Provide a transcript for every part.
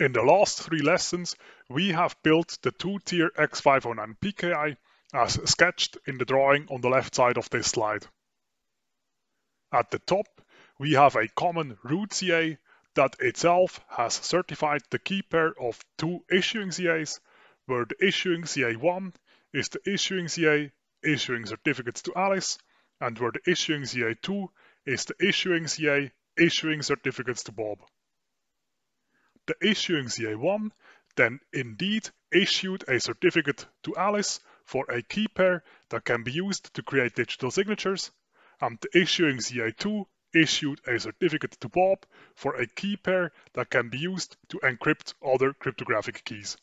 In the last three lessons, we have built the two-tier X509 PKI as sketched in the drawing on the left side of this slide. At the top, we have a common root CA that itself has certified the key pair of two issuing CAs, where the issuing CA1 is the issuing CA issuing certificates to Alice, and where the issuing CA2 is the issuing CA issuing certificates to Bob. The issuing CA1 then indeed issued a certificate to Alice for a key pair that can be used to create digital signatures, and the issuing CA2 issued a certificate to Bob for a key pair that can be used to encrypt other cryptographic keys.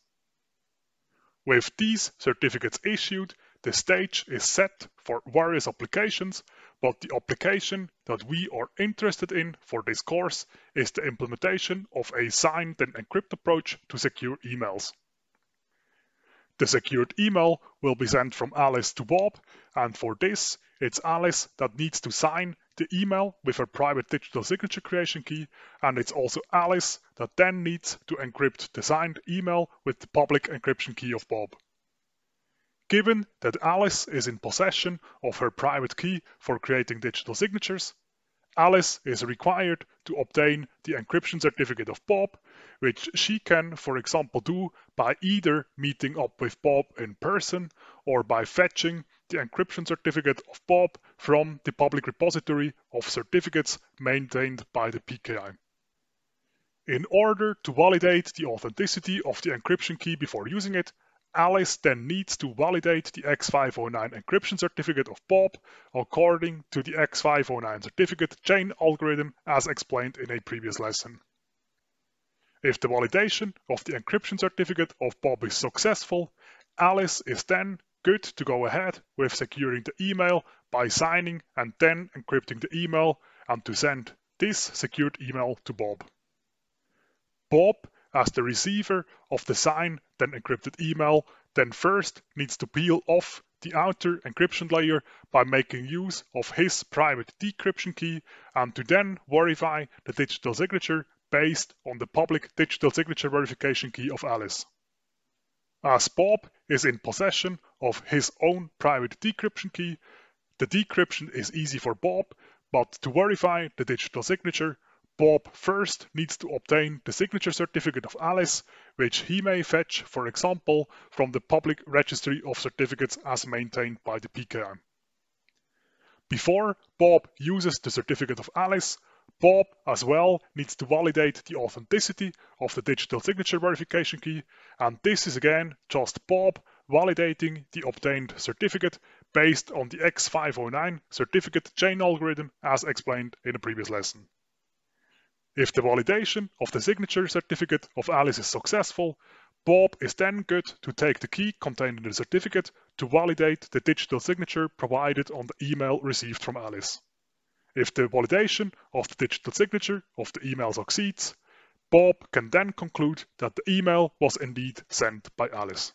With these certificates issued, the stage is set for various applications but the application that we are interested in for this course is the implementation of a signed and encrypt approach to secure emails. The secured email will be sent from Alice to Bob, and for this, it's Alice that needs to sign the email with her private digital signature creation key, and it's also Alice that then needs to encrypt the signed email with the public encryption key of Bob. Given that Alice is in possession of her private key for creating digital signatures, Alice is required to obtain the encryption certificate of Bob, which she can, for example, do by either meeting up with Bob in person or by fetching the encryption certificate of Bob from the public repository of certificates maintained by the PKI. In order to validate the authenticity of the encryption key before using it, Alice then needs to validate the X509 encryption certificate of Bob according to the X509 certificate chain algorithm as explained in a previous lesson. If the validation of the encryption certificate of Bob is successful, Alice is then good to go ahead with securing the email by signing and then encrypting the email and to send this secured email to Bob. Bob as the receiver of the signed then encrypted email then first needs to peel off the outer encryption layer by making use of his private decryption key and to then verify the digital signature based on the public digital signature verification key of Alice. As Bob is in possession of his own private decryption key, the decryption is easy for Bob, but to verify the digital signature, Bob first needs to obtain the signature certificate of Alice, which he may fetch, for example, from the public registry of certificates as maintained by the PKI. Before Bob uses the certificate of Alice, Bob as well needs to validate the authenticity of the digital signature verification key, and this is again just Bob validating the obtained certificate based on the X509 certificate chain algorithm as explained in a previous lesson. If the validation of the signature certificate of Alice is successful, Bob is then good to take the key contained in the certificate to validate the digital signature provided on the email received from Alice. If the validation of the digital signature of the email succeeds, Bob can then conclude that the email was indeed sent by Alice.